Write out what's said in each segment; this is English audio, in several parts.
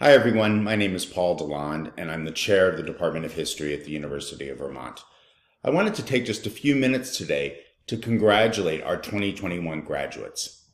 Hi, everyone. My name is Paul Deslandes, and I'm the chair of the Department of History at the University of Vermont. I wanted to take just a few minutes today to congratulate our 2021 graduates.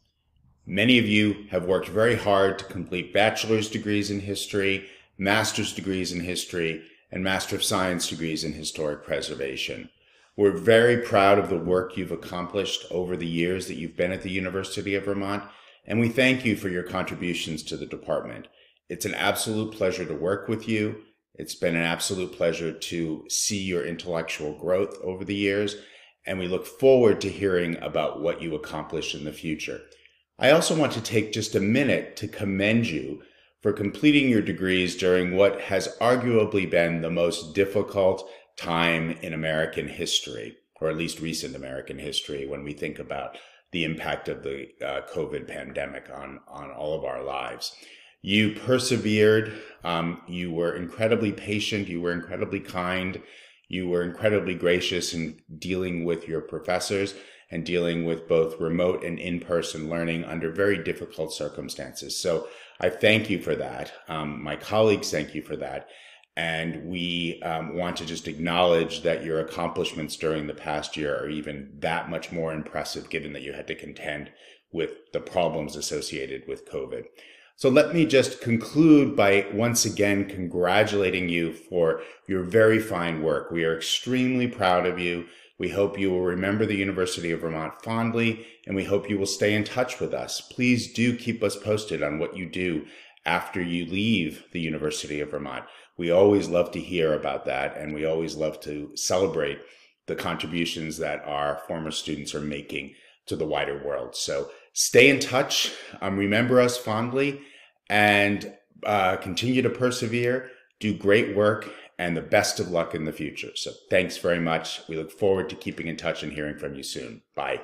Many of you have worked very hard to complete bachelor's degrees in history, master's degrees in history, and Master of Science degrees in historic preservation. We're very proud of the work you've accomplished over the years that you've been at the University of Vermont, and we thank you for your contributions to the department. It's an absolute pleasure to work with you. It's been an absolute pleasure to see your intellectual growth over the years, and we look forward to hearing about what you accomplish in the future. I also want to take just a minute to commend you for completing your degrees during what has arguably been the most difficult time in American history, or at least recent American history, when we think about the impact of the uh, COVID pandemic on, on all of our lives. You persevered. Um, you were incredibly patient. You were incredibly kind. You were incredibly gracious in dealing with your professors and dealing with both remote and in person learning under very difficult circumstances. So I thank you for that. Um, my colleagues thank you for that. And we um, want to just acknowledge that your accomplishments during the past year are even that much more impressive, given that you had to contend with the problems associated with COVID. So let me just conclude by once again congratulating you for your very fine work. We are extremely proud of you. We hope you will remember the University of Vermont fondly, and we hope you will stay in touch with us. Please do keep us posted on what you do after you leave the University of Vermont. We always love to hear about that, and we always love to celebrate the contributions that our former students are making to the wider world. So stay in touch, um, remember us fondly, and uh, continue to persevere, do great work, and the best of luck in the future. So thanks very much. We look forward to keeping in touch and hearing from you soon. Bye.